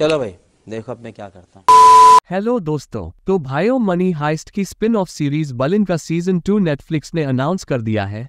चलो भाई, देखो अब मैं क्या करता हूँ। हेलो दोस्तों तो भाइयों मनी हाइस्ट की स्पिन ऑफ़ सीरीज़ बलिन का सीज़न टू नेटफ्लिक्स ने अनाउंस कर दिया है।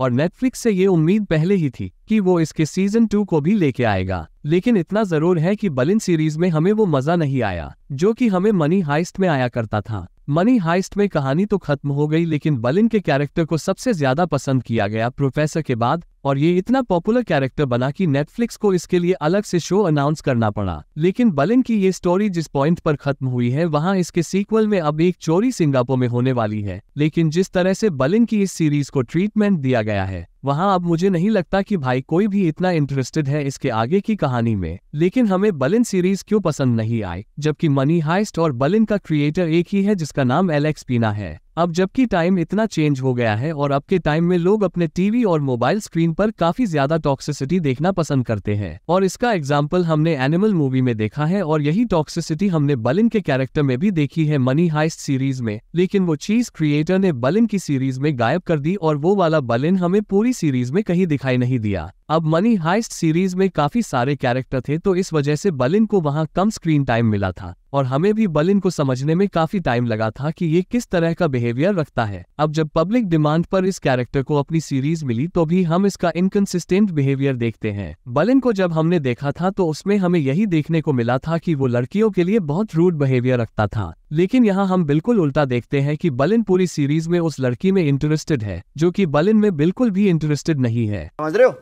और नेटफ्लिक्स से ये उम्मीद पहले ही थी कि वो इसके सीज़न टू को भी लेके आएगा। लेकिन इतना ज़रूर है कि बलिन सीरीज़ में हमें वो मज़ा नहीं आया, जो कि हमें मनी हाइस्ट में आया करता था। मनी हाइस्ट में कहानी तो खत्म हो गई, लेकिन बलिन के कैरेक्टर को सबसे ज़्यादा पसंद किया गया। प्रोफेसर के बाद और ये इतना पॉपुलर कैरेक्टर बना कि नेटफ्लिक्स को इसके लिए अलग से शो अनाउंस करना पड़ा। लेकिन बलिन की ये स्टोरी जिस पॉइंट पर खत्म हुई है, वहाँ इसके सीक्वल में अब एक चोरी सिंगापुर में होने वाली है। लेकिन जिस तरह से बलिन की इस सीरीज़ को ट्रीटमेंट दिया गया है, वहाँ अब मुझे नहीं लगता कि भाई कोई भी इतना इंटरेस्टेड है इसके आगे की कहानी में। लेकिन हमें बलिन सीरीज़ क्यों पसंद नहीं आई जबकि मनी हाइस्ट और बलिन का क्रिएटर एक ही है जिसका नाम एलेक्स पीना है। अब जबकि टाइम इतना चेंज हो गया है और अब के टाइम में लोग अपने टीवी और मोबाइल स्क्रीन पर काफ़ी ज़्यादा टॉक्सिसिटी देखना पसंद करते हैं। और इसका एग्ज़ाम्पल हमने एनिमल मूवी में देखा है और यही टॉक्सिसिटी हमने बलिन के कैरेक्टर में भी देखी है मनी हाइस्ट सीरीज़ में। लेकिन वो चीज़ क्रिएटर ने बलिन की सीरीज़ में गायब कर दी और वो वाला बलिन हमें पूरी सीरीज़ में कहीं दिखाई नहीं दिया। अब मनी हाइस्ट सीरीज़ में काफ़ी सारे कैरेक्टर थे तो इस वजह से बलिन को वहाँ कम स्क्रीन टाइम मिला था, और हमें भी बलिन को समझने में काफ़ी टाइम लगा था कि ये किस तरह का बिहेवियर रखता है। अब जब पब्लिक डिमांड पर इस कैरेक्टर को अपनी सीरीज़ मिली तो भी हम इसका इनकंसिस्टेंट बिहेवियर देखते हैं। बलिन को जब हमने देखा था तो उसमें हमें यही देखने को मिला था कि वो लड़कियों के लिए बहुत रूड बिहेवियर रखता था। लेकिन यहाँ हम बिल्कुल उल्टा देखते हैं कि बलिन पूरी सीरीज़ में उस लड़की में इंटरेस्टेड है, जो कि बलिन में बिल्कुल भी इंटरेस्टेड नहीं है। समझ रहे हो?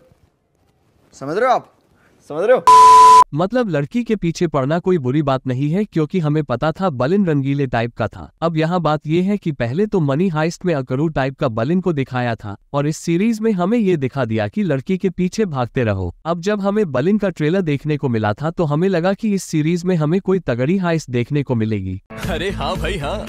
समझ रहे हो आप? समझ रहे हो? मतलब लड़की के पीछे पड़ना कोई बुरी बात नहीं है क्योंकि हमें पता था बलिन रंगीले टाइप का था। अब यहाँ बात यह है कि पहले तो मनी हाइस्ट में अकरू टाइप का बलिन को दिखाया था और इस सीरीज़ में हमें ये दिखा दिया कि लड़की के पीछे भागते रहो। अब जब हमें बलिन का ट्रेलर देखने को मिला था तो हमें लगा की इस सीरीज़ में हमें कोई तगड़ी हाइस्ट देखने को मिलेगी। अरे हाँ भाई हाँ।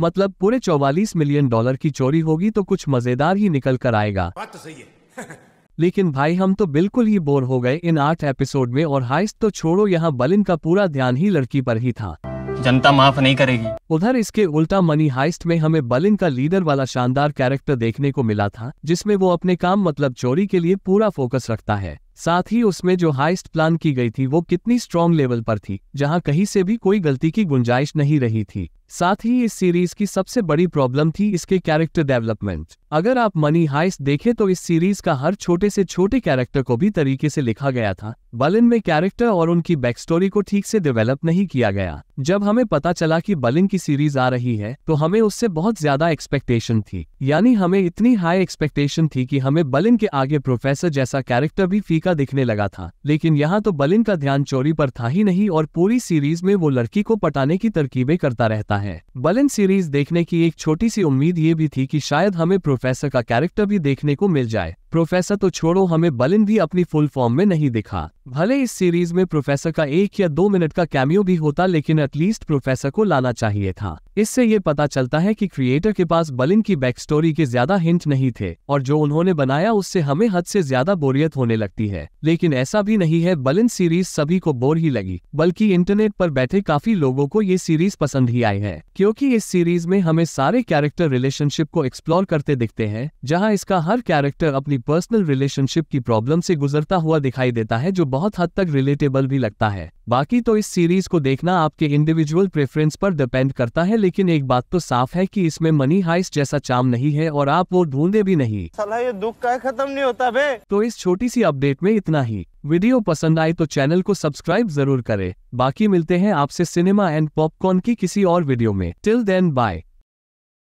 मतलब पूरे चौवालीस मिलियन डॉलर की चोरी होगी तो कुछ मज़ेदार ही निकल कर आएगा। बात तो सही है। लेकिन भाई हम तो बिल्कुल ही बोर हो गए इन आठ एपिसोड में और हाइस्ट तो छोड़ो यहाँ बलिन का पूरा ध्यान ही लड़की पर ही था। जनता माफ़ नहीं करेगी। उधर इसके उल्टा मनी हाइस्ट में हमें बलिन का लीडर वाला शानदार कैरेक्टर देखने को मिला था जिसमें वो अपने काम मतलब चोरी के लिए पूरा फोकस रखता है। साथ ही उसमें जो हाइस्ट प्लान की गई थी वो कितनी स्ट्रॉन्ग लेवल पर थी, जहाँ कहीं से भी कोई गलती की गुंजाइश नहीं रही थी। साथ ही इस सीरीज़ की सबसे बड़ी प्रॉब्लम थी इसके कैरेक्टर डेवलपमेंट अगर आप मनी हाइस्ट देखें तो इस सीरीज़ का हर छोटे से छोटे कैरेक्टर को भी तरीके से लिखा गया था। बलिन में कैरेक्टर और उनकी बैकस्टोरी को ठीक से डेवलप नहीं किया गया। जब हमें पता चला कि बलिन की सीरीज़ आ रही है तो हमें उससे बहुत ज़्यादा एक्सपेक्टेशन थी। यानी हमें इतनी हाई एक्सपेक्टेशन थी कि हमें बलिन के आगे प्रोफेसर जैसा कैरेक्टर भी फीका दिखने लगा था। लेकिन यहाँ तो बलिन का ध्यान चोरी पर था ही नहीं और पूरी सीरीज़ में वो लड़की को पटाने की तरकीबें करता रहता है। बलिन सीरीज़ देखने की एक छोटी सी उम्मीद ये भी थी कि शायद हमें प्रोफेसर का कैरेक्टर भी देखने को मिल जाए। प्रोफेसर तो छोड़ो, हमें बलिन भी अपनी फुल फॉर्म में नहीं दिखा। भले इस सीरीज़ में प्रोफेसर का एक या दो मिनट का कैमियो भी होता, लेकिन एटलीस्ट प्रोफेसर को लाना चाहिए था। इससे ये पता चलता है कि क्रिएटर के पास बलिन की बैक स्टोरी के ज़्यादा हिंट नहीं थे, और जो उन्होंने बनाया उससे हमें हद से ज़्यादा बोरियत होने लगती है। लेकिन ऐसा भी नहीं है, बलिन सीरीज़ सभी को बोर ही लगी, बल्कि इंटरनेट पर बैठे काफ़ी लोगों को ये सीरीज़ पसंद ही आई है, क्योंकि इस सीरीज़ में हमें सारे कैरेक्टर रिलेशनशिप को एक्सप्लोर करते दिखते हैं, जहाँ इसका हर कैरेक्टर अपनी पर्सनल रिलेशनशिप की प्रॉब्लम से गुजरता हुआ दिखाई देता है, जो बहुत हद तक रिलेटेबल भी लगता है। बाकी तो इस सीरीज़ को देखना आपके इंडिविजुअल प्रेफरेंस पर डिपेंड करता है लेकिन एक बात तो साफ़ है कि इसमें मनी हाइस जैसा चाम नहीं है और आप वो ढूंढे भी नहीं। साला ये दुख का खत्म नहीं होता बे। तो इस छोटी सी अपडेट में इतना ही। वीडियो पसंद आए तो चैनल को सब्सक्राइब ज़रूर करे। बाकी मिलते हैं आपसे सिनेमा एंड पॉपकॉर्न की किसी और वीडियो में। Till then bye